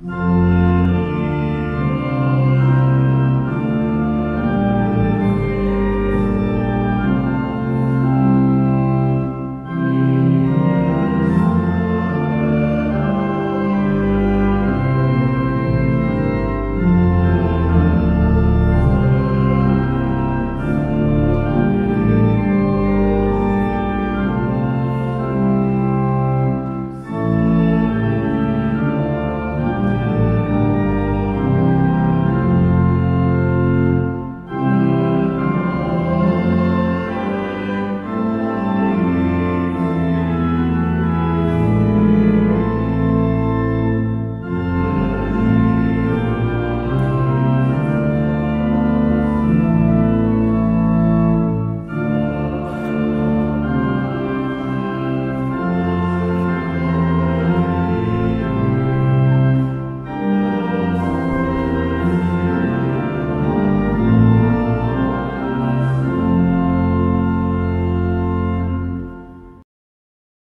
Música